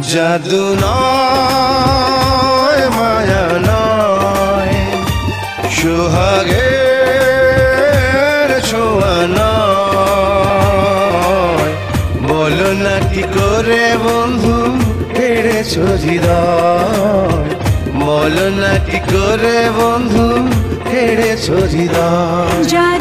জাদু নয়, মায়া নয়, সোহাগের ছোঁয়া নয়। বলো না কি করে বন্ধু হেরেছ হৃদয়? বলো না কি করে বন্ধু হেরেছ হৃদয়? জাদু